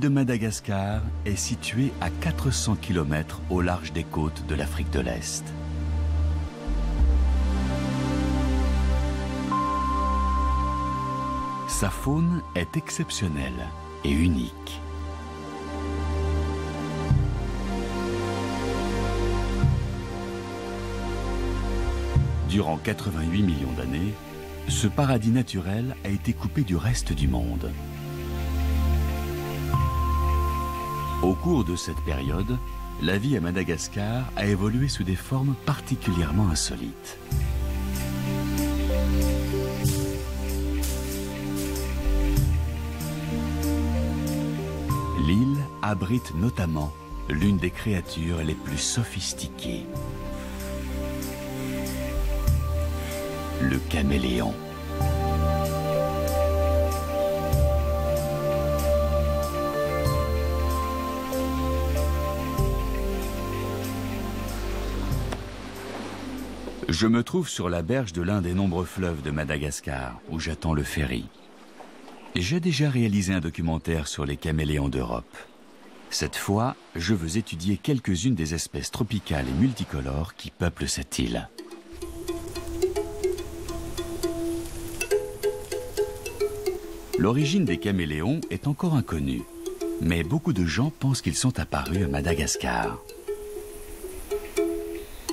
De Madagascar est située à 400 km au large des côtes de l'Afrique de l'Est. Sa faune est exceptionnelle et unique. Durant 88 millions d'années, ce paradis naturel a été coupé du reste du monde. Au cours de cette période, la vie à Madagascar a évolué sous des formes particulièrement insolites. L'île abrite notamment l'une des créatures les plus sophistiquées, le caméléon. Je me trouve sur la berge de l'un des nombreux fleuves de Madagascar, où j'attends le ferry. J'ai déjà réalisé un documentaire sur les caméléons d'Europe. Cette fois, je veux étudier quelques-unes des espèces tropicales et multicolores qui peuplent cette île. L'origine des caméléons est encore inconnue, mais beaucoup de gens pensent qu'ils sont apparus à Madagascar.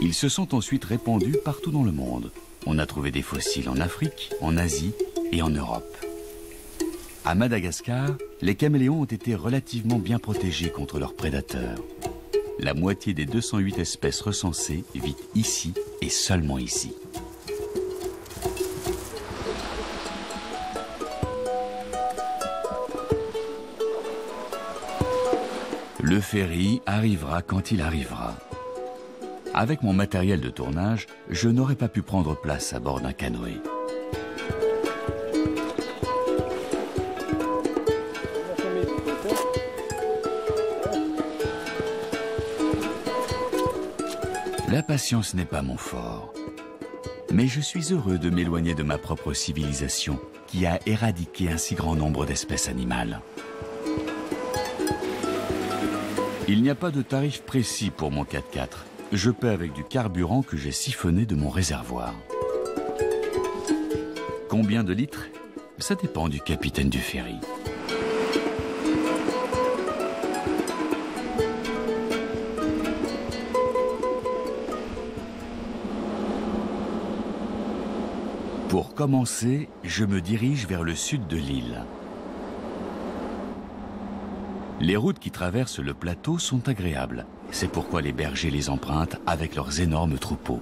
Ils se sont ensuite répandus partout dans le monde. On a trouvé des fossiles en Afrique, en Asie et en Europe. À Madagascar, les caméléons ont été relativement bien protégés contre leurs prédateurs. La moitié des 208 espèces recensées vit ici et seulement ici. Le ferry arrivera quand il arrivera. Avec mon matériel de tournage, je n'aurais pas pu prendre place à bord d'un canoë. La patience n'est pas mon fort. Mais je suis heureux de m'éloigner de ma propre civilisation qui a éradiqué un si grand nombre d'espèces animales. Il n'y a pas de tarif précis pour mon 4x4. Je paie avec du carburant que j'ai siphonné de mon réservoir. Combien de litres? Ça dépend du capitaine du ferry. Pour commencer, je me dirige vers le sud de l'île. Les routes qui traversent le plateau sont agréables. C'est pourquoi les bergers les empruntent avec leurs énormes troupeaux.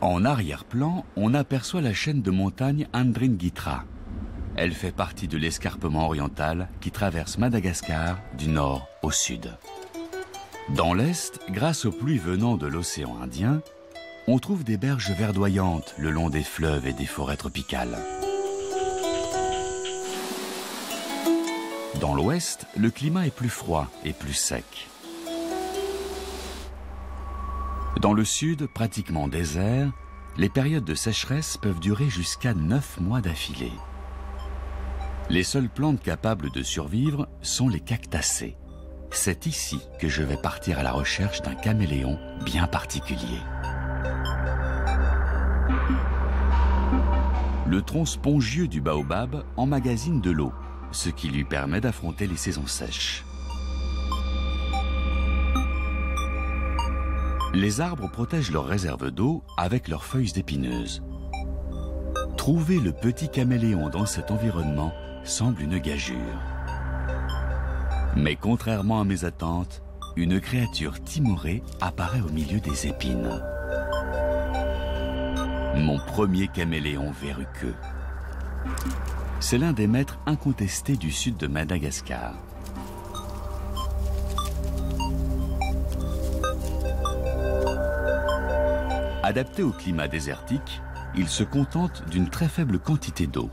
En arrière-plan, on aperçoit la chaîne de montagnes Andringitra. Elle fait partie de l'escarpement oriental qui traverse Madagascar du nord au sud. Dans l'est, grâce aux pluies venant de l'océan Indien, on trouve des berges verdoyantes le long des fleuves et des forêts tropicales. Dans l'ouest, le climat est plus froid et plus sec. Dans le sud, pratiquement désert, les périodes de sécheresse peuvent durer jusqu'à 9 mois d'affilée. Les seules plantes capables de survivre sont les cactacées. C'est ici que je vais partir à la recherche d'un caméléon bien particulier. Le tronc spongieux du baobab emmagasine de l'eau, ce qui lui permet d'affronter les saisons sèches. Les arbres protègent leurs réserves d'eau avec leurs feuilles épineuses. Trouver le petit caméléon dans cet environnement semble une gageure. Mais contrairement à mes attentes, une créature timorée apparaît au milieu des épines. Mon premier caméléon verruqueux. C'est l'un des maîtres incontestés du sud de Madagascar. Adapté au climat désertique, il se contente d'une très faible quantité d'eau.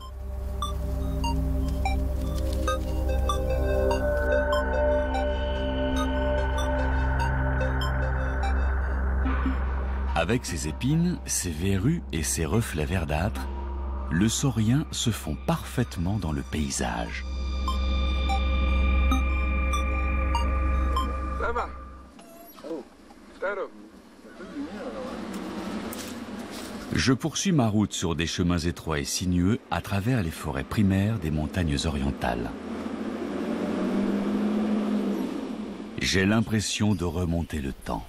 Avec ses épines, ses verrues et ses reflets verdâtres, le saurien se fond parfaitement dans le paysage. Ça va. Oh, Je poursuis ma route sur des chemins étroits et sinueux à travers les forêts primaires des montagnes orientales. J'ai l'impression de remonter le temps.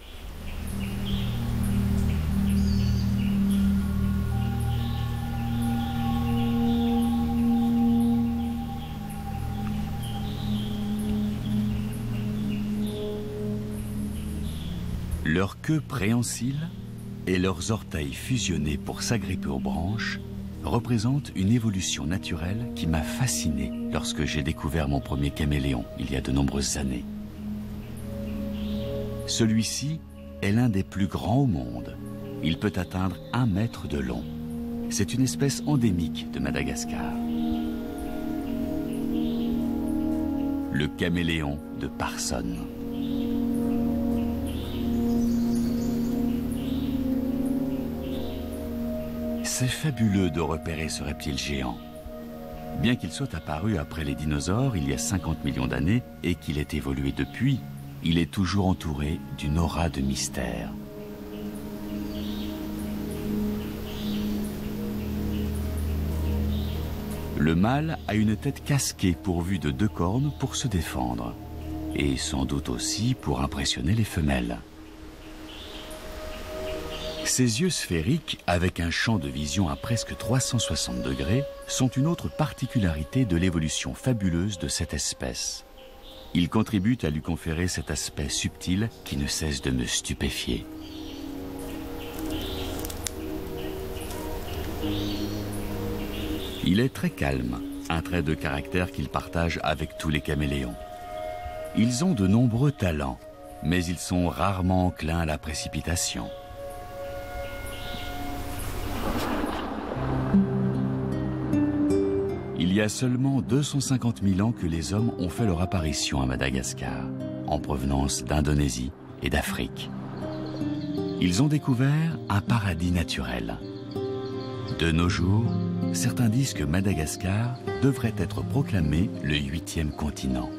Queue préhensile et leurs orteils fusionnés pour s'agripper aux branches représentent une évolution naturelle qui m'a fasciné lorsque j'ai découvert mon premier caméléon il y a de nombreuses années. Celui-ci est l'un des plus grands au monde. Il peut atteindre un mètre de long. C'est une espèce endémique de Madagascar. Le caméléon de Parson. C'est fabuleux de repérer ce reptile géant. Bien qu'il soit apparu après les dinosaures il y a 50 millions d'années et qu'il ait évolué depuis, il est toujours entouré d'une aura de mystère. Le mâle a une tête casquée pourvue de deux cornes pour se défendre, et sans doute aussi pour impressionner les femelles. Ses yeux sphériques, avec un champ de vision à presque 360 degrés, sont une autre particularité de l'évolution fabuleuse de cette espèce. Ils contribuent à lui conférer cet aspect subtil qui ne cesse de me stupéfier. Il est très calme, un trait de caractère qu'il partage avec tous les caméléons. Ils ont de nombreux talents, mais ils sont rarement enclins à la précipitation. Y a seulement 250 000 ans que les hommes ont fait leur apparition à Madagascar, en provenance d'Indonésie et d'Afrique. Ils ont découvert un paradis naturel. De nos jours, certains disent que Madagascar devrait être proclamé le huitième continent.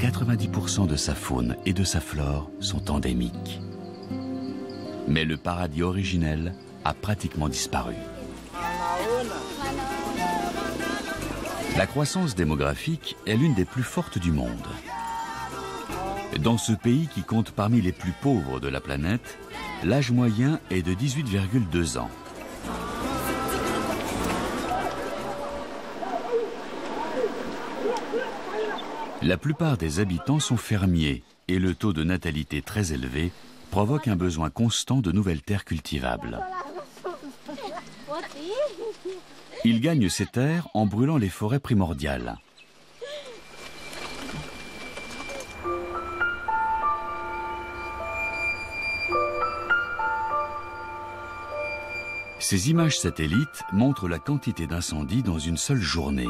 90% de sa faune et de sa flore sont endémiques. Mais le paradis originel a pratiquement disparu. La croissance démographique est l'une des plus fortes du monde. Dans ce pays qui compte parmi les plus pauvres de la planète, l'âge moyen est de 18,2 ans. La plupart des habitants sont fermiers et le taux de natalité très élevé provoque un besoin constant de nouvelles terres cultivables. Il gagne ses terres en brûlant les forêts primordiales. Ces images satellites montrent la quantité d'incendies dans une seule journée.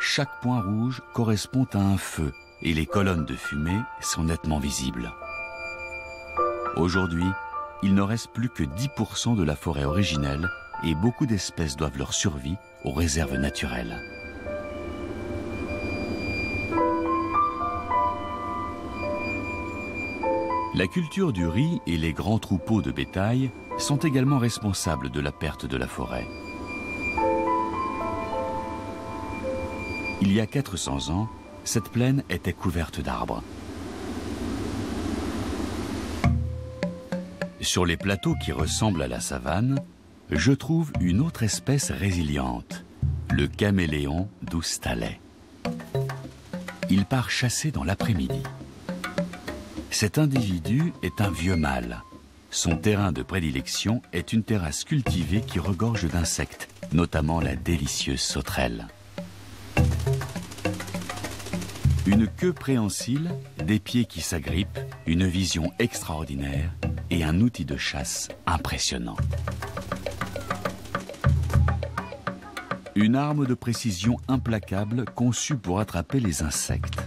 Chaque point rouge correspond à un feu et les colonnes de fumée sont nettement visibles. Aujourd'hui, il ne reste plus que 10% de la forêt originelle et beaucoup d'espèces doivent leur survie aux réserves naturelles. La culture du riz et les grands troupeaux de bétail sont également responsables de la perte de la forêt. Il y a 400 ans, cette plaine était couverte d'arbres. Sur les plateaux qui ressemblent à la savane, je trouve une autre espèce résiliente, le caméléon d'Oustalet. Il part chasser dans l'après-midi. Cet individu est un vieux mâle. Son terrain de prédilection est une terrasse cultivée qui regorge d'insectes, notamment la délicieuse sauterelle. Une queue préhensile, des pieds qui s'agrippent, une vision extraordinaire et un outil de chasse impressionnant. Une arme de précision implacable conçue pour attraper les insectes.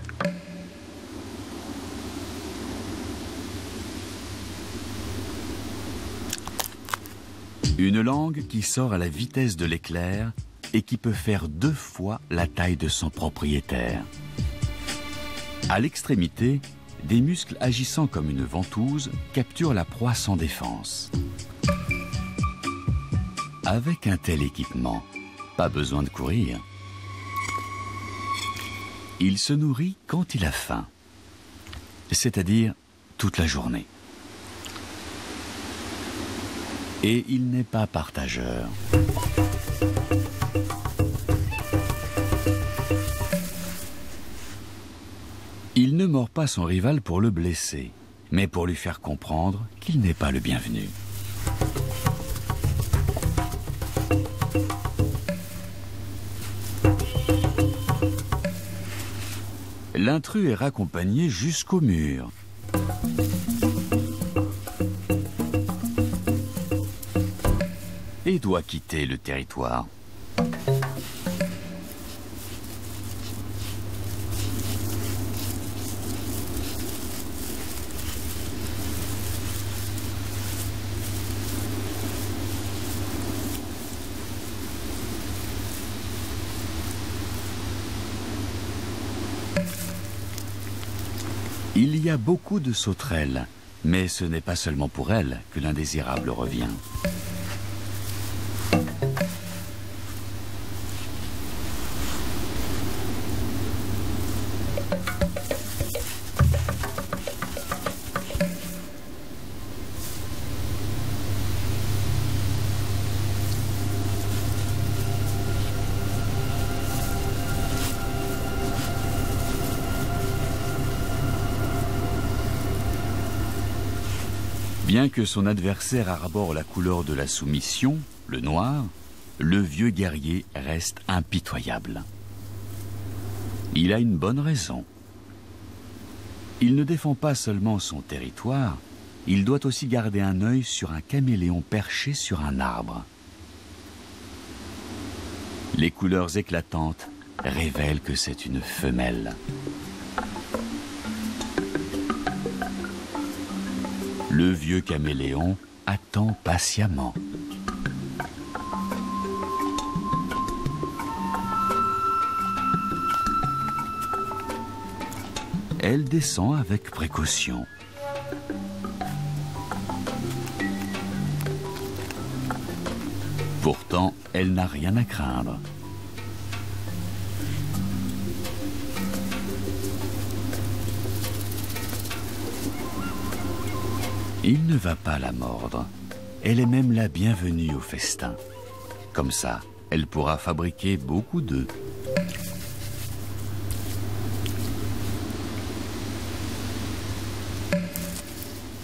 Une langue qui sort à la vitesse de l'éclair et qui peut faire deux fois la taille de son propriétaire. À l'extrémité, des muscles agissant comme une ventouse capturent la proie sans défense. Avec un tel équipement, pas besoin de courir. Il se nourrit quand il a faim, c'est-à-dire toute la journée. Et il n'est pas partageur. Il ne mord pas son rival pour le blesser, mais pour lui faire comprendre qu'il n'est pas le bienvenu. L'intrus est raccompagné jusqu'au mur. Et doit quitter le territoire. Il y a beaucoup de sauterelles, mais ce n'est pas seulement pour elles que l'indésirable revient. Que son adversaire arbore la couleur de la soumission, le noir, le vieux guerrier reste impitoyable. Il a une bonne raison. Il ne défend pas seulement son territoire, il doit aussi garder un œil sur un caméléon perché sur un arbre. Les couleurs éclatantes révèlent que c'est une femelle. Le vieux caméléon attend patiemment. Elle descend avec précaution. Pourtant, elle n'a rien à craindre. Il ne va pas la mordre. Elle est même la bienvenue au festin. Comme ça, elle pourra fabriquer beaucoup d'œufs.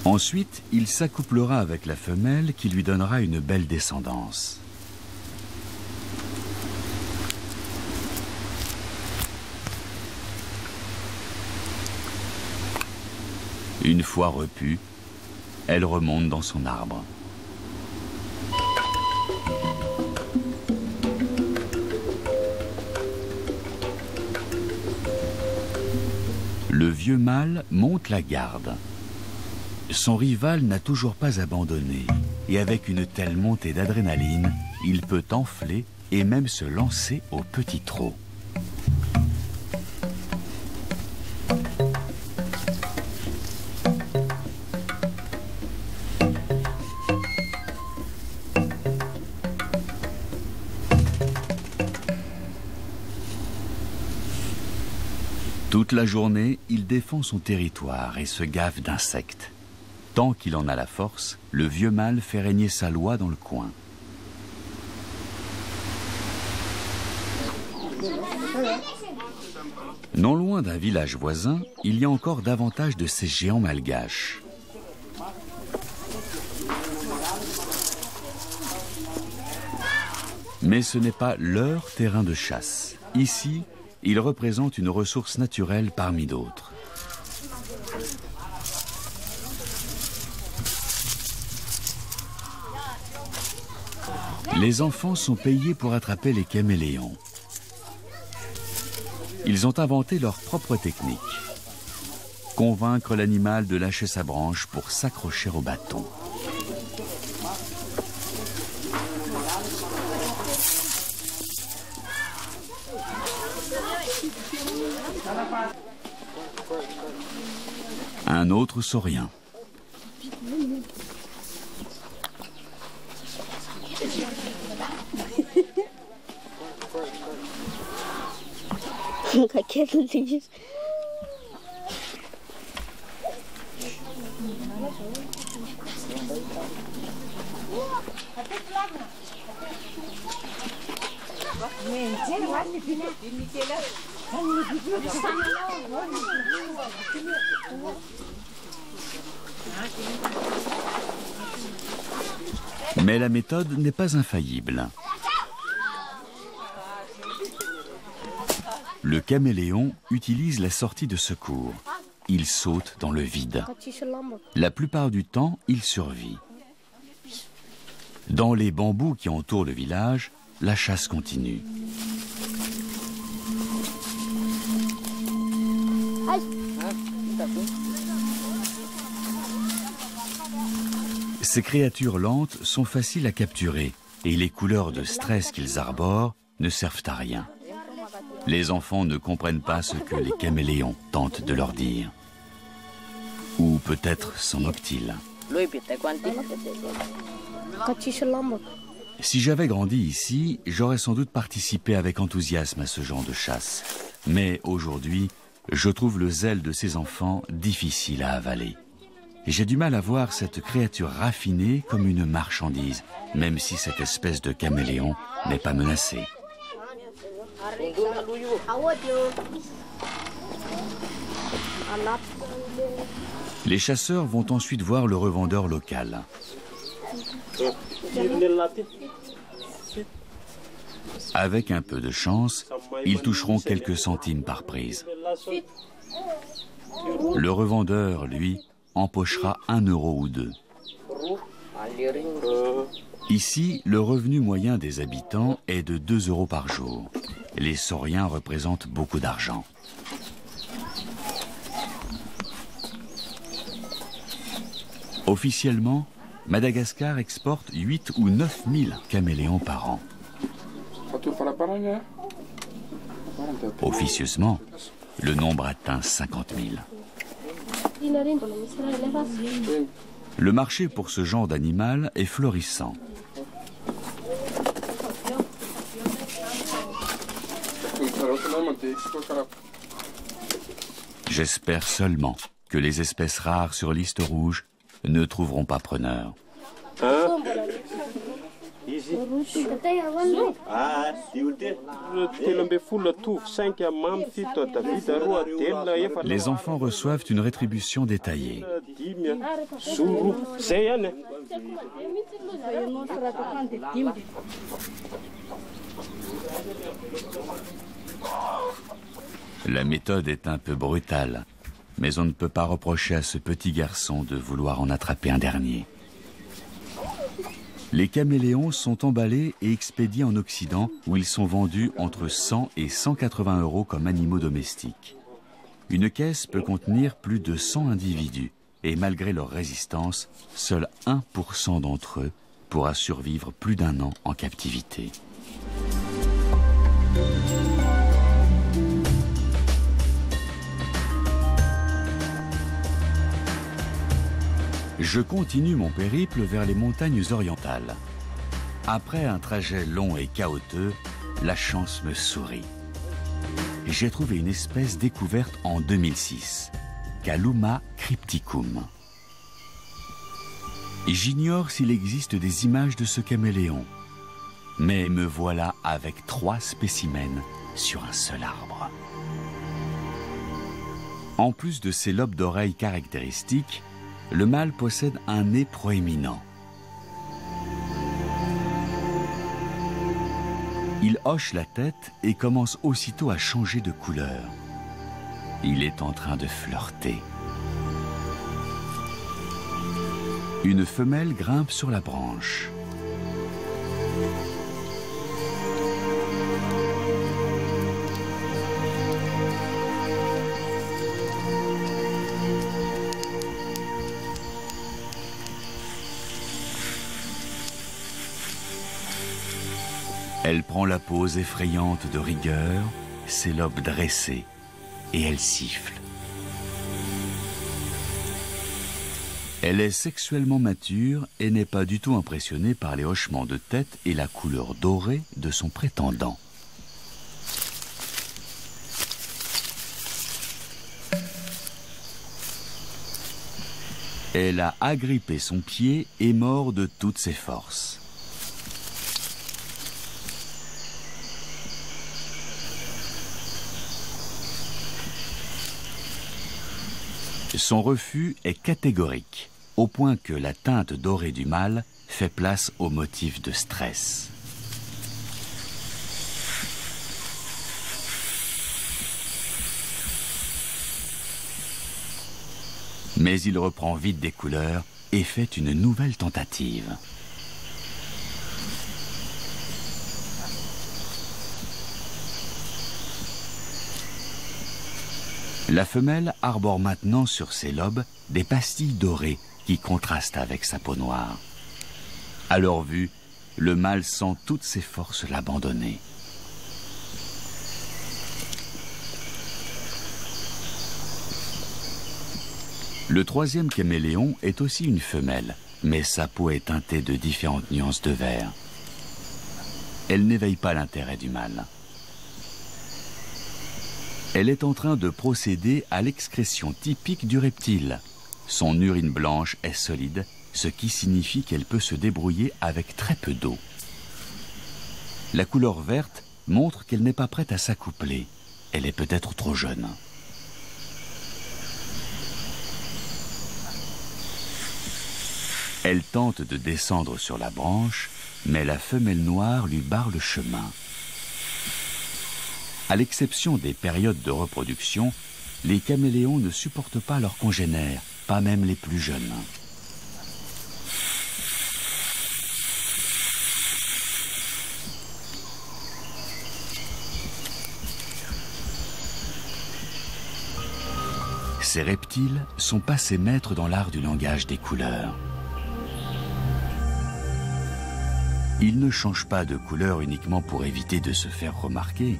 Ensuite, il s'accouplera avec la femelle qui lui donnera une belle descendance. Une fois repue, elle remonte dans son arbre. Le vieux mâle monte la garde. Son rival n'a toujours pas abandonné, et avec une telle montée d'adrénaline, il peut enfler et même se lancer au petit trot. La journée, il défend son territoire et se gave d'insectes. Tant qu'il en a la force, le vieux mâle fait régner sa loi dans le coin. Non loin d'un village voisin, il y a encore davantage de ces géants malgaches. Mais ce n'est pas leur terrain de chasse. Ici, ils représentent une ressource naturelle parmi d'autres. Les enfants sont payés pour attraper les caméléons. Ils ont inventé leur propre technique. Convaincre l'animal de lâcher sa branche pour s'accrocher au bâton. Un autre saurien. Mais la méthode n'est pas infaillible. Le caméléon utilise la sortie de secours. Il saute dans le vide. La plupart du temps, il survit. Dans les bambous qui entourent le village, la chasse continue. Ces créatures lentes sont faciles à capturer et les couleurs de stress qu'ils arborent ne servent à rien. Les enfants ne comprennent pas ce que les caméléons tentent de leur dire. Ou peut-être s'en moquent-ils. Si j'avais grandi ici, j'aurais sans doute participé avec enthousiasme à ce genre de chasse. Mais aujourd'hui, je trouve le zèle de ces enfants difficile à avaler. J'ai du mal à voir cette créature raffinée comme une marchandise, même si cette espèce de caméléon n'est pas menacée. Les chasseurs vont ensuite voir le revendeur local. Avec un peu de chance, ils toucheront quelques centimes par prise. Le revendeur, lui, empochera un euro ou deux. Ici, le revenu moyen des habitants est de 2 euros par jour. Les sauriens représentent beaucoup d'argent. Officiellement, Madagascar exporte 8 ou 9 000 caméléons par an. Officieusement, le nombre atteint 50 000. Le marché pour ce genre d'animal est florissant. J'espère seulement que les espèces rares sur liste rouge ne trouveront pas preneur. Les enfants reçoivent une rétribution détaillée. La méthode est un peu brutale, mais on ne peut pas reprocher à ce petit garçon de vouloir en attraper un dernier. Les caméléons sont emballés et expédiés en Occident où ils sont vendus entre 100 et 180 euros comme animaux domestiques. Une caisse peut contenir plus de 100 individus et malgré leur résistance, seul 1% d'entre eux pourra survivre plus d'un an en captivité. Je continue mon périple vers les montagnes orientales. Après un trajet long et chaotique, la chance me sourit. J'ai trouvé une espèce découverte en 2006, Caluma crypticum. J'ignore s'il existe des images de ce caméléon, mais me voilà avec trois spécimens sur un seul arbre. En plus de ses lobes d'oreilles caractéristiques, le mâle possède un nez proéminent. Il hoche la tête et commence aussitôt à changer de couleur. Il est en train de flirter. Une femelle grimpe sur la branche. Prend la pose effrayante de rigueur, ses lobes dressés. et elle siffle. Elle est sexuellement mature et n'est pas du tout impressionnée par les hochements de tête et la couleur dorée de son prétendant. Elle a agrippé son pied et mord de toutes ses forces. Son refus est catégorique, au point que la teinte dorée du mâle fait place au motif de stress. Mais il reprend vite des couleurs et fait une nouvelle tentative. La femelle arbore maintenant sur ses lobes des pastilles dorées qui contrastent avec sa peau noire. À leur vue, le mâle sent toutes ses forces l'abandonner. Le troisième caméléon est aussi une femelle, mais sa peau est teintée de différentes nuances de vert. Elle n'éveille pas l'intérêt du mâle. Elle est en train de procéder à l'excrétion typique du reptile. Son urine blanche est solide, ce qui signifie qu'elle peut se débrouiller avec très peu d'eau. La couleur verte montre qu'elle n'est pas prête à s'accoupler. Elle est peut-être trop jeune. Elle tente de descendre sur la branche, mais la femelle noire lui barre le chemin. À l'exception des périodes de reproduction, les caméléons ne supportent pas leurs congénères, pas même les plus jeunes. Ces reptiles sont passés maîtres dans l'art du langage des couleurs. Ils ne changent pas de couleur uniquement pour éviter de se faire remarquer.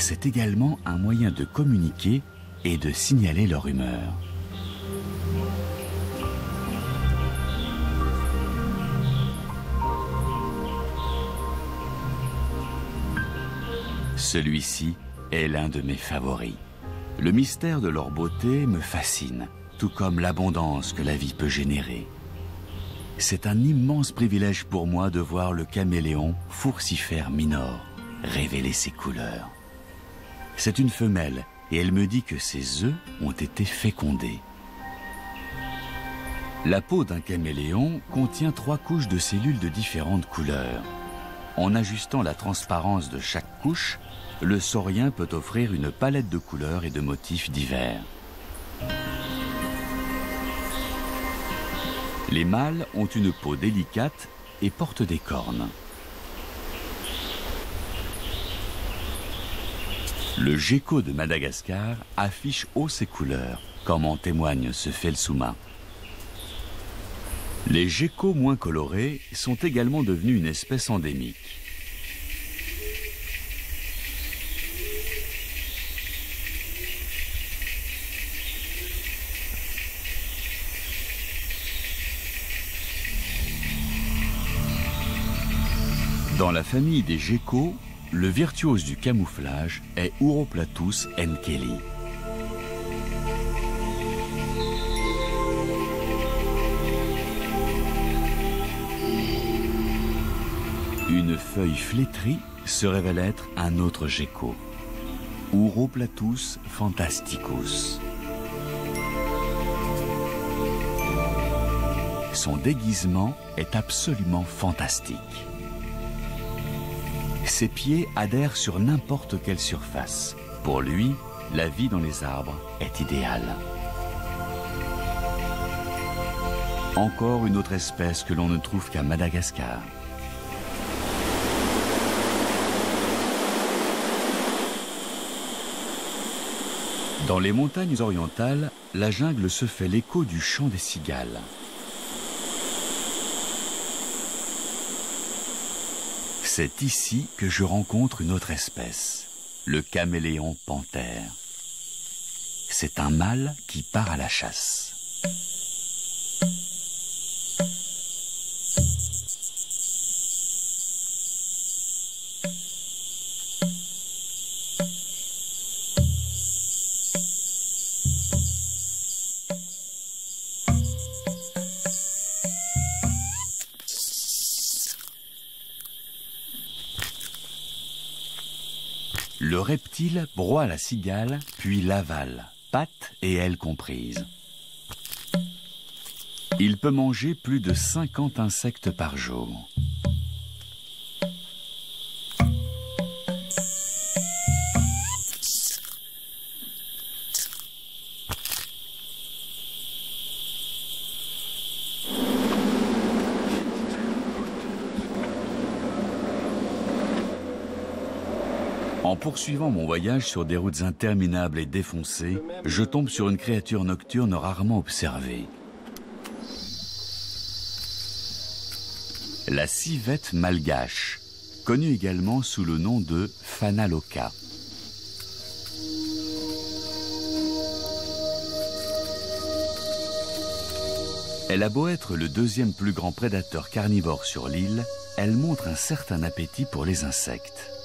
C'est également un moyen de communiquer et de signaler leur humeur. Celui-ci est l'un de mes favoris. Le mystère de leur beauté me fascine, tout comme l'abondance que la vie peut générer. C'est un immense privilège pour moi de voir le caméléon foursifère minor révéler ses couleurs. C'est une femelle et elle me dit que ses œufs ont été fécondés. La peau d'un caméléon contient trois couches de cellules de différentes couleurs. En ajustant la transparence de chaque couche, le saurien peut offrir une palette de couleurs et de motifs divers. Les mâles ont une peau délicate et portent des cornes. Le gecko de Madagascar affiche haut ses couleurs, comme en témoigne ce felsouma. Les geckos moins colorés sont également devenus une espèce endémique. Dans la famille des geckos, le virtuose du camouflage est Uroplatus enkeli. Une feuille flétrie se révèle être un autre gecko, Uroplatus fantasticus. Son déguisement est absolument fantastique. Ses pieds adhèrent sur n'importe quelle surface. Pour lui, la vie dans les arbres est idéale. Encore une autre espèce que l'on ne trouve qu'à Madagascar. Dans les montagnes orientales, la jungle se fait l'écho du chant des cigales. C'est ici que je rencontre une autre espèce, le caméléon panthère. c'est un mâle qui part à la chasse. Broie la cigale, puis l'avale, pattes et ailes comprises. Il peut manger plus de 50 insectes par jour. Poursuivant mon voyage sur des routes interminables et défoncées, je tombe sur une créature nocturne rarement observée. La civette malgache, connue également sous le nom de Phanaloca. Elle a beau être le deuxième plus grand prédateur carnivore sur l'île, elle montre un certain appétit pour les insectes.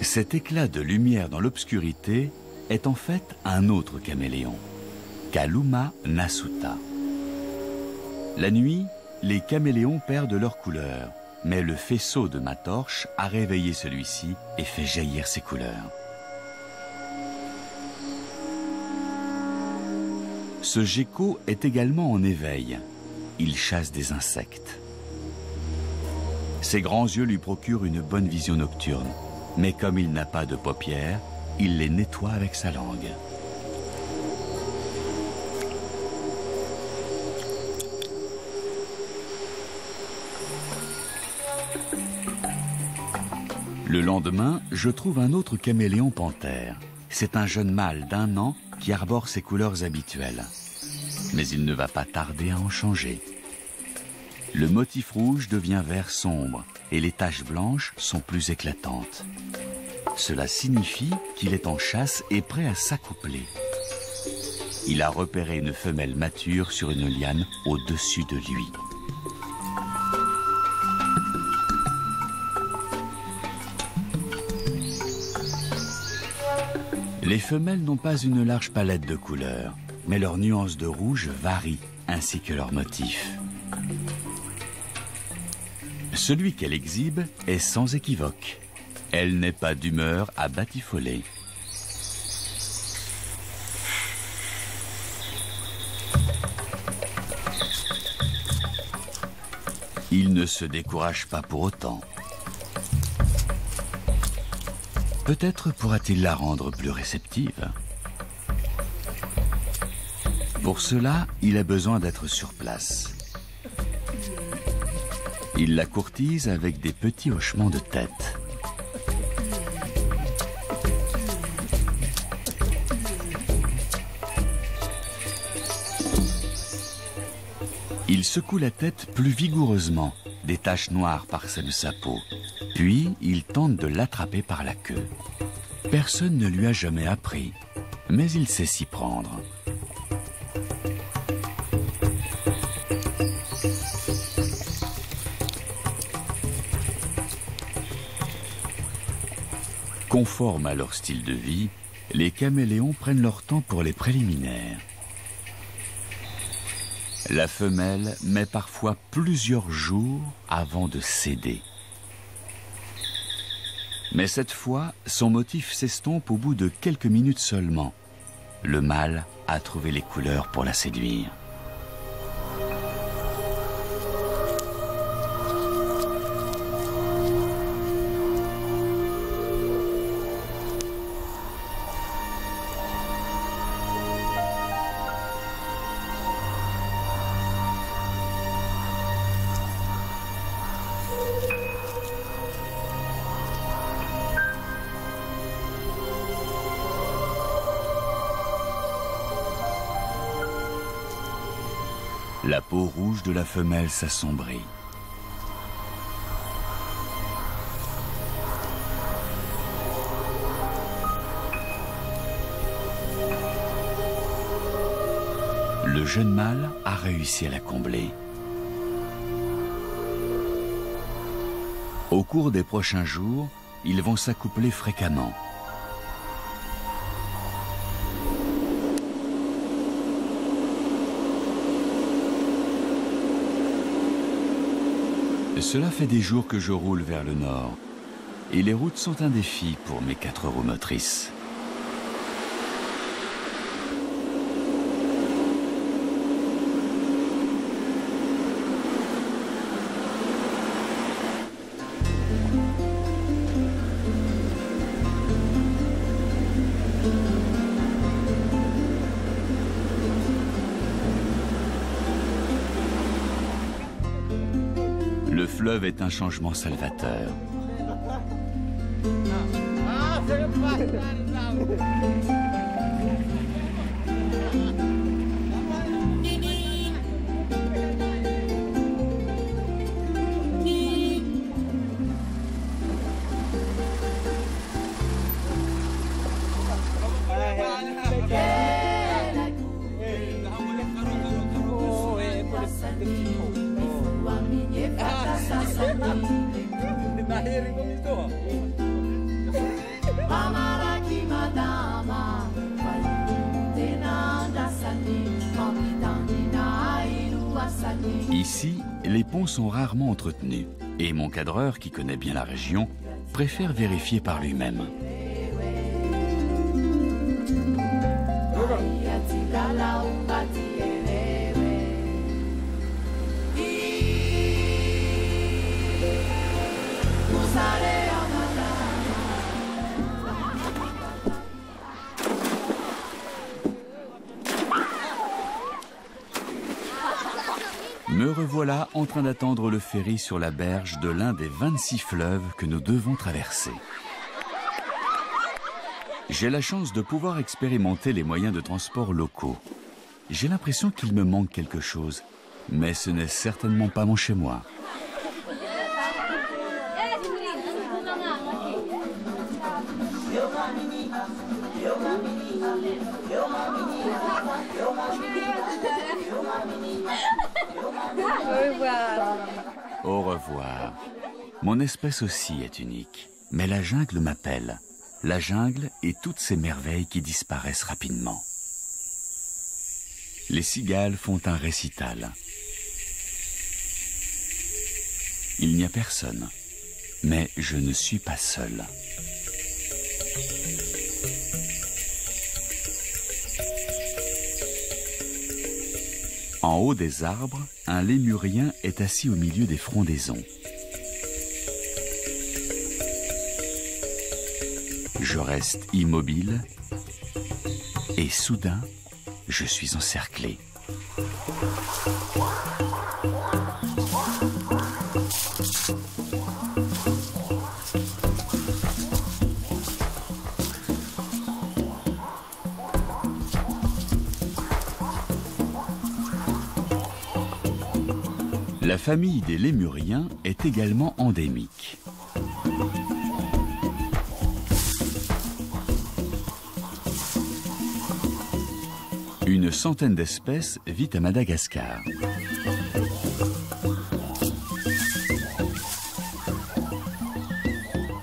Cet éclat de lumière dans l'obscurité est en fait un autre caméléon, Kaluma nasuta. La nuit, les caméléons perdent leur couleur, mais le faisceau de ma torche a réveillé celui-ci et fait jaillir ses couleurs. Ce gecko est également en éveil. Il chasse des insectes. Ses grands yeux lui procurent une bonne vision nocturne. Mais comme il n'a pas de paupières, il les nettoie avec sa langue. Le lendemain, je trouve un autre caméléon panthère. C'est un jeune mâle d'un an qui arbore ses couleurs habituelles. Mais il ne va pas tarder à en changer. Le motif rouge devient vert sombre et les taches blanches sont plus éclatantes. Cela signifie qu'il est en chasse et prêt à s'accoupler. Il a repéré une femelle mature sur une liane au-dessus de lui. Les femelles n'ont pas une large palette de couleurs, mais leur nuance de rouge varie, ainsi que leur motif. Celui qu'elle exhibe est sans équivoque. Elle n'est pas d'humeur à batifoler. Il ne se décourage pas pour autant. Peut-être pourra-t-il la rendre plus réceptive. Pour cela, il a besoin d'être sur place. Il la courtise avec des petits hochements de tête. Il secoue la tête plus vigoureusement, des taches noires parcellent sa peau. Puis il tente de l'attraper par la queue. Personne ne lui a jamais appris, mais il sait s'y prendre. Conformes à leur style de vie, les caméléons prennent leur temps pour les préliminaires. La femelle met parfois plusieurs jours avant de céder. Mais cette fois, son motif s'estompe au bout de quelques minutes seulement. Le mâle a trouvé les couleurs pour la séduire. la femelle s'assombrit. Le jeune mâle a réussi à la combler. Au cours des prochains jours, ils vont s'accoupler fréquemment. Cela fait des jours que je roule vers le nord, et les routes sont un défi pour mes quatre roues motrices. Est un changement salvateur. Rarement entretenus et mon cadreur, qui connaît bien la région, préfère vérifier par lui-même. Me revoilà en train d'attendre le ferry sur la berge de l'un des 26 fleuves que nous devons traverser. J'ai la chance de pouvoir expérimenter les moyens de transport locaux. J'ai l'impression qu'il me manque quelque chose, mais ce n'est certainement pas mon chez-moi. Au revoir. Mon espèce aussi est unique. Mais la jungle m'appelle. La jungle et toutes ces merveilles qui disparaissent rapidement. Les cigales font un récital. Il n'y a personne. Mais je ne suis pas seul. En haut des arbres, un lémurien est assis au milieu des frondaisons. Je reste immobile et soudain, je suis encerclé. La famille des lémuriens est également endémique. Une centaine d'espèces vit à Madagascar.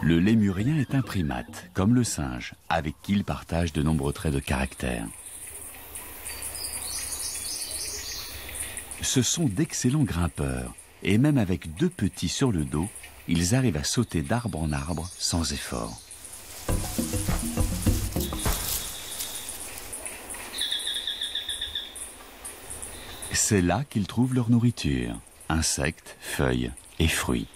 Le lémurien est un primate, comme le singe, avec qui il partage de nombreux traits de caractère. Ce sont d'excellents grimpeurs, et même avec deux petits sur le dos, ils arrivent à sauter d'arbre en arbre sans effort. C'est là qu'ils trouvent leur nourriture, insectes, feuilles et fruits.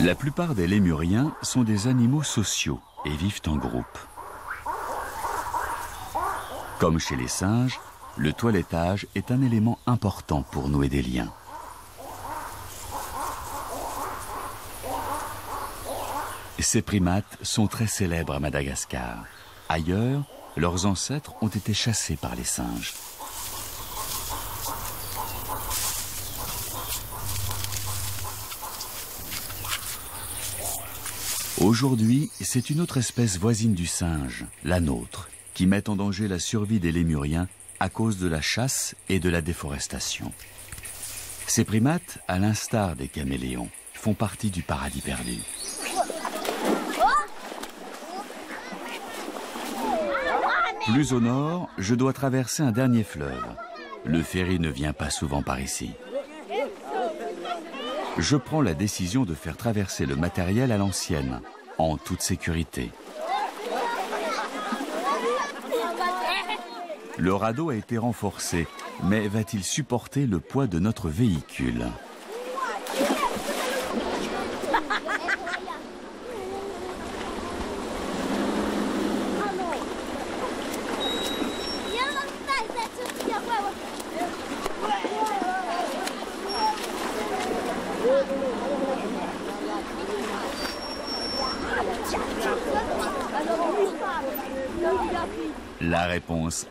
La plupart des lémuriens sont des animaux sociaux et vivent en groupe. Comme chez les singes, le toilettage est un élément important pour nouer des liens. Ces primates sont très célèbres à Madagascar. Ailleurs, leurs ancêtres ont été chassés par les singes. Aujourd'hui, c'est une autre espèce voisine du singe, la nôtre, qui met en danger la survie des lémuriens à cause de la chasse et de la déforestation. Ces primates, à l'instar des caméléons, font partie du paradis perdu. Plus au nord, je dois traverser un dernier fleuve. Le ferry ne vient pas souvent par ici. Je prends la décision de faire traverser le matériel à l'ancienne, en toute sécurité. Le radeau a été renforcé, mais va-t-il supporter le poids de notre véhicule?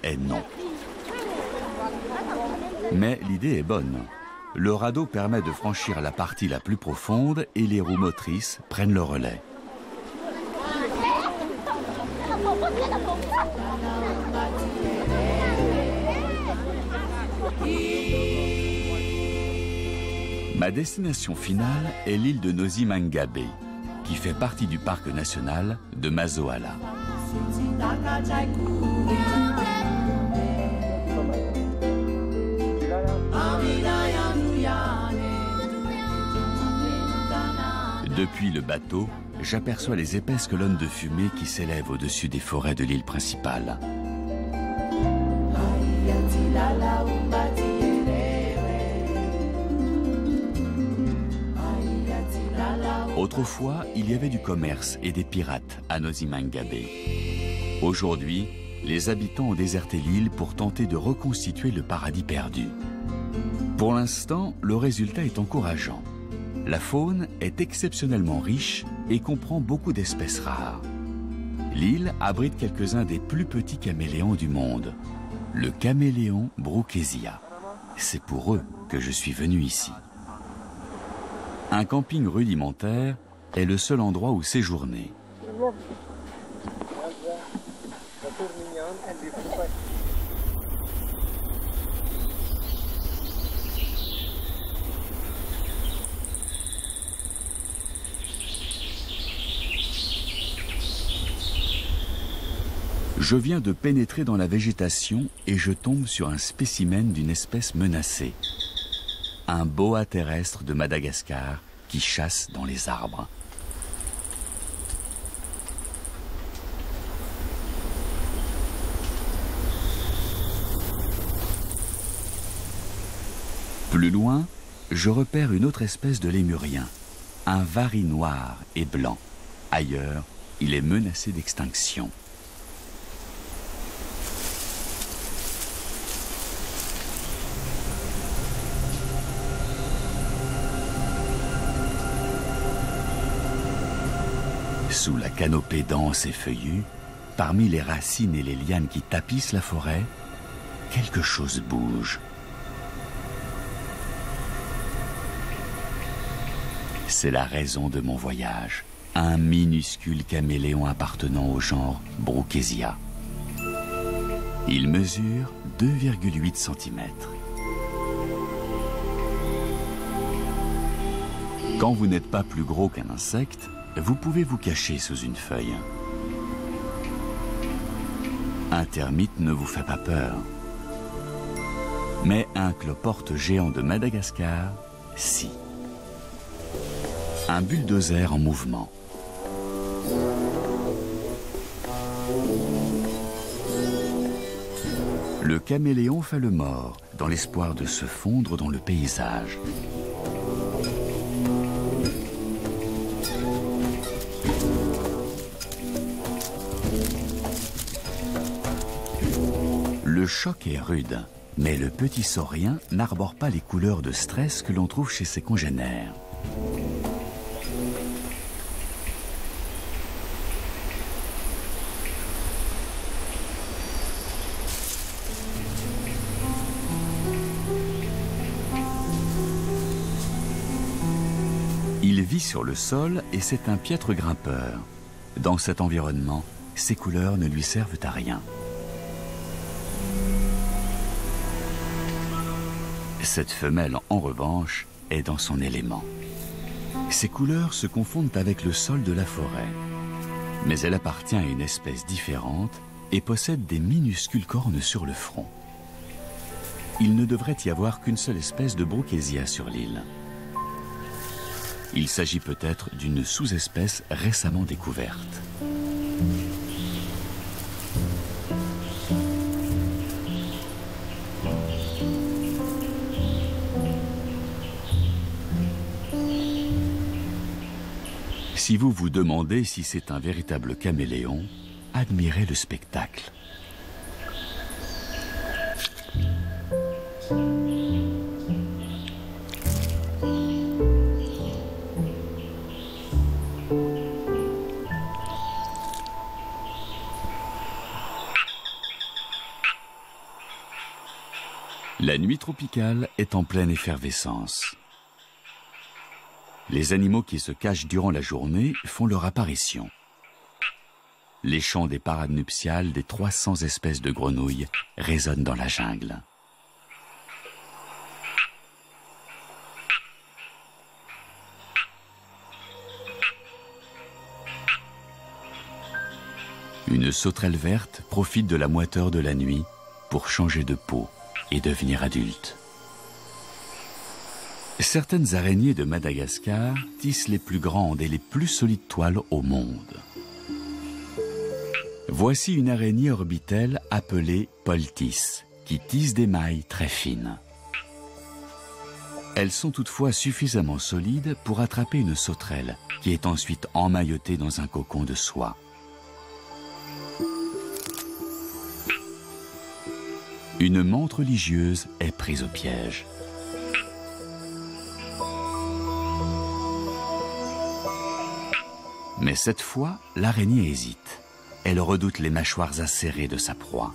Est non. Mais l'idée est bonne. Le radeau permet de franchir la partie la plus profonde et les roues motrices prennent le relais. Ma destination finale est l'île de Nozimangabe, qui fait partie du parc national de Mazoala. Depuis le bateau, j'aperçois les épaisses colonnes de fumée qui s'élèvent au-dessus des forêts de l'île principale. Autrefois, il y avait du commerce et des pirates à Nozimangabe. Aujourd'hui, les habitants ont déserté l'île pour tenter de reconstituer le paradis perdu. Pour l'instant, le résultat est encourageant. La faune est exceptionnellement riche et comprend beaucoup d'espèces rares. L'île abrite quelques-uns des plus petits caméléons du monde, le caméléon Brookesia. C'est pour eux que je suis venu ici. Un camping rudimentaire est le seul endroit où séjourner. Je viens de pénétrer dans la végétation et je tombe sur un spécimen d'une espèce menacée un boa terrestre de Madagascar qui chasse dans les arbres. Plus loin, je repère une autre espèce de lémurien, un vari noir et blanc. Ailleurs, il est menacé d'extinction. Sous la canopée dense et feuillue, parmi les racines et les lianes qui tapissent la forêt, quelque chose bouge. C'est la raison de mon voyage. Un minuscule caméléon appartenant au genre Brookesia. Il mesure 2,8 cm. Quand vous n'êtes pas plus gros qu'un insecte, vous pouvez vous cacher sous une feuille. Un termite ne vous fait pas peur. Mais un cloporte géant de Madagascar, si. Un bulldozer en mouvement. Le caméléon fait le mort dans l'espoir de se fondre dans le paysage. Le choc est rude, mais le petit saurien n'arbore pas les couleurs de stress que l'on trouve chez ses congénères. Il vit sur le sol et c'est un piètre grimpeur. Dans cet environnement, ses couleurs ne lui servent à rien. Cette femelle, en revanche, est dans son élément. Ses couleurs se confondent avec le sol de la forêt. Mais elle appartient à une espèce différente et possède des minuscules cornes sur le front. Il ne devrait y avoir qu'une seule espèce de Brookesia sur l'île. Il s'agit peut-être d'une sous-espèce récemment découverte. Si vous vous demandez si c'est un véritable caméléon, admirez le spectacle. La nuit tropicale est en pleine effervescence. Les animaux qui se cachent durant la journée font leur apparition. Les chants des parades nuptiales des 300 espèces de grenouilles résonnent dans la jungle. Une sauterelle verte profite de la moiteur de la nuit pour changer de peau et devenir adulte. Certaines araignées de Madagascar tissent les plus grandes et les plus solides toiles au monde. Voici une araignée orbitelle appelée Poltis, qui tisse des mailles très fines. Elles sont toutefois suffisamment solides pour attraper une sauterelle, qui est ensuite emmaillotée dans un cocon de soie. Une menthe religieuse est prise au piège. Mais cette fois, l'araignée hésite. Elle redoute les mâchoires acérées de sa proie.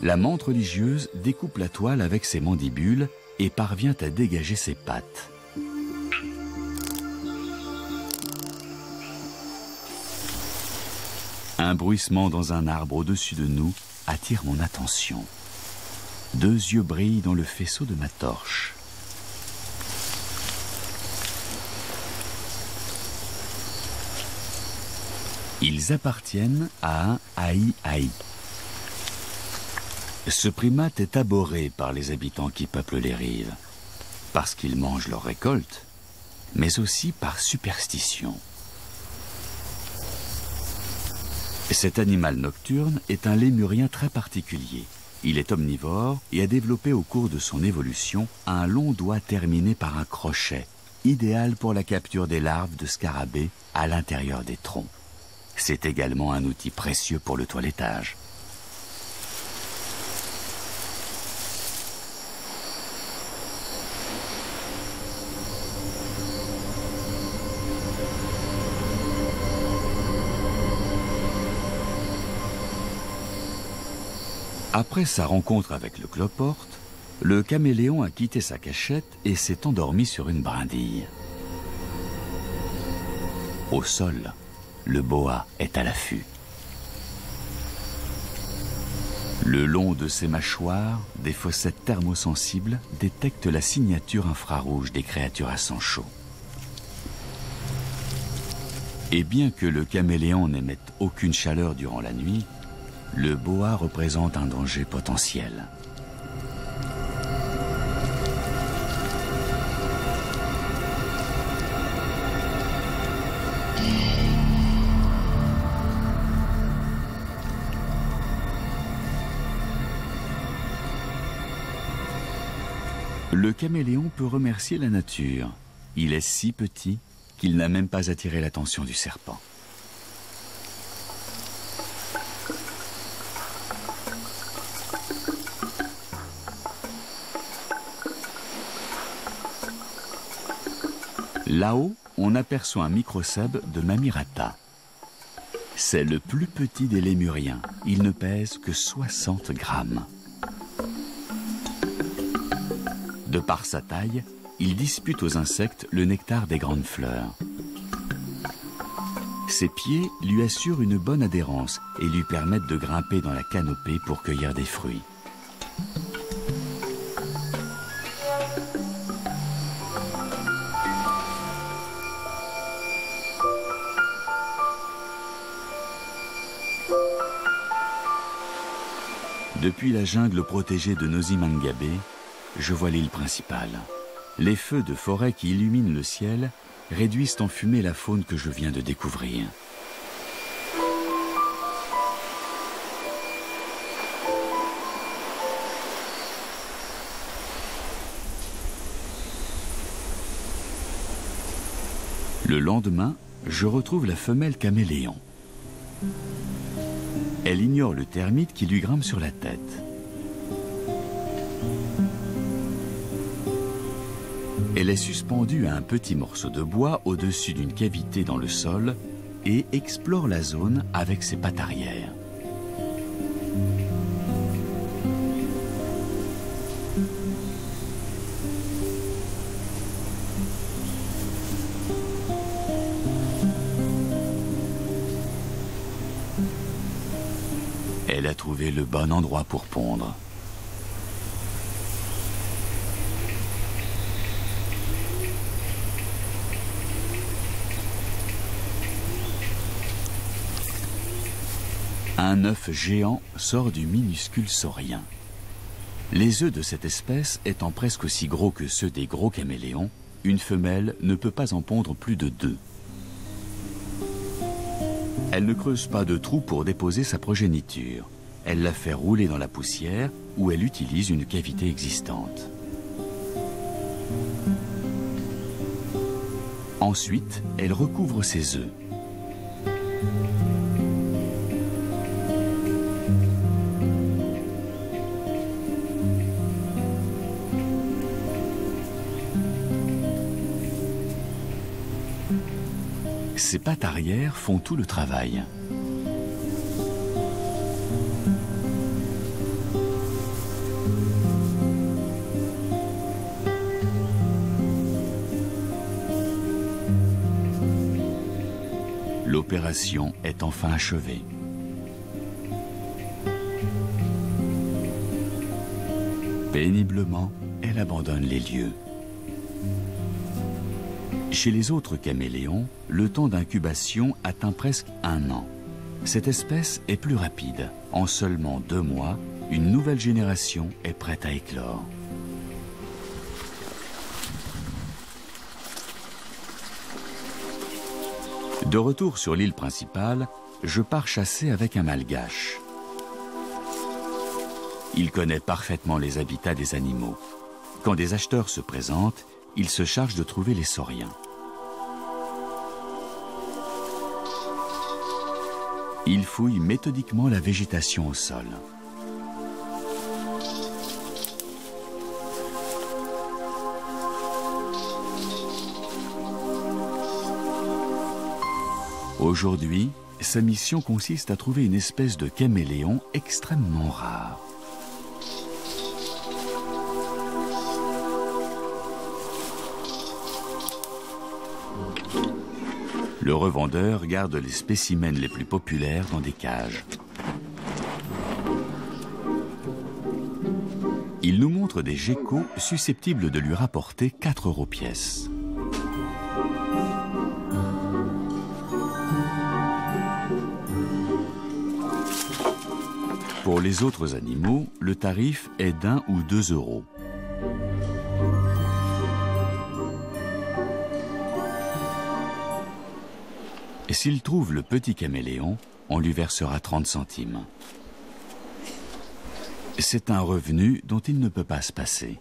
La menthe religieuse découpe la toile avec ses mandibules et parvient à dégager ses pattes. Un bruissement dans un arbre au-dessus de nous attire mon attention. Deux yeux brillent dans le faisceau de ma torche. Ils appartiennent à un haï-haï. Ce primate est abhorré par les habitants qui peuplent les rives, parce qu'ils mangent leurs récoltes, mais aussi par superstition. Cet animal nocturne est un lémurien très particulier. Il est omnivore et a développé au cours de son évolution un long doigt terminé par un crochet, idéal pour la capture des larves de scarabées à l'intérieur des troncs. C'est également un outil précieux pour le toilettage. Après sa rencontre avec le cloporte, le caméléon a quitté sa cachette et s'est endormi sur une brindille. Au sol, le boa est à l'affût. Le long de ses mâchoires, des fossettes thermosensibles détectent la signature infrarouge des créatures à sang chaud. Et bien que le caméléon n'émette aucune chaleur durant la nuit, le boa représente un danger potentiel. Le caméléon peut remercier la nature. Il est si petit qu'il n'a même pas attiré l'attention du serpent. Là-haut, on aperçoit un microcèbe de Mamirata. C'est le plus petit des lémuriens. Il ne pèse que 60 grammes. De par sa taille, il dispute aux insectes le nectar des grandes fleurs. Ses pieds lui assurent une bonne adhérence et lui permettent de grimper dans la canopée pour cueillir des fruits. Depuis la jungle protégée de Nozimangabe, je vois l'île principale. Les feux de forêt qui illuminent le ciel réduisent en fumée la faune que je viens de découvrir. Le lendemain, je retrouve la femelle caméléon. Elle ignore le termite qui lui grimpe sur la tête. Elle est suspendue à un petit morceau de bois au-dessus d'une cavité dans le sol et explore la zone avec ses pattes arrière. Elle a trouvé le bon endroit pour pondre. Un œuf géant sort du minuscule saurien. Les œufs de cette espèce étant presque aussi gros que ceux des gros caméléons, une femelle ne peut pas en pondre plus de deux. Elle ne creuse pas de trou pour déposer sa progéniture. Elle la fait rouler dans la poussière où elle utilise une cavité existante. Ensuite, elle recouvre ses œufs. Ses pattes arrière font tout le travail. L'opération est enfin achevée. Péniblement, elle abandonne les lieux. Chez les autres caméléons, le temps d'incubation atteint presque un an. Cette espèce est plus rapide. En seulement deux mois, une nouvelle génération est prête à éclore. De retour sur l'île principale, je pars chasser avec un malgache. Il connaît parfaitement les habitats des animaux. Quand des acheteurs se présentent, il se charge de trouver les sauriens. Il fouille méthodiquement la végétation au sol. Aujourd'hui, sa mission consiste à trouver une espèce de caméléon extrêmement rare. Le revendeur garde les spécimens les plus populaires dans des cages. Il nous montre des geckos susceptibles de lui rapporter 4 euros pièce. Pour les autres animaux, le tarif est d'un ou deux euros. Et s'il trouve le petit caméléon, on lui versera 30 centimes. C'est un revenu dont il ne peut pas se passer.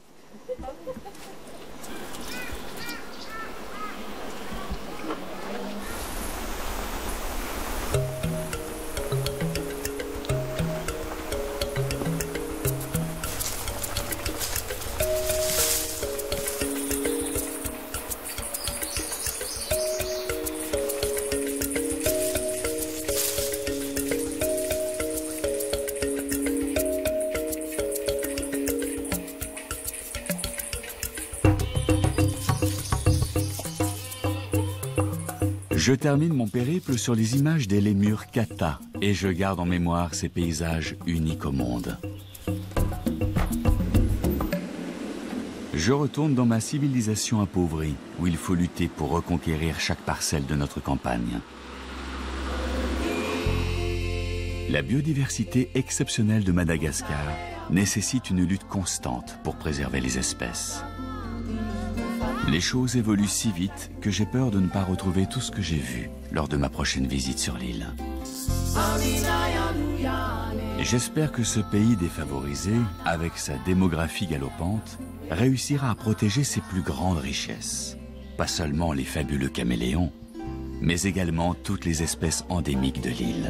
Je termine mon périple sur les images des lémurs kata et je garde en mémoire ces paysages uniques au monde. Je retourne dans ma civilisation appauvrie, où il faut lutter pour reconquérir chaque parcelle de notre campagne. La biodiversité exceptionnelle de Madagascar nécessite une lutte constante pour préserver les espèces. Les choses évoluent si vite que j'ai peur de ne pas retrouver tout ce que j'ai vu lors de ma prochaine visite sur l'île. J'espère que ce pays défavorisé, avec sa démographie galopante, réussira à protéger ses plus grandes richesses. Pas seulement les fabuleux caméléons, mais également toutes les espèces endémiques de l'île.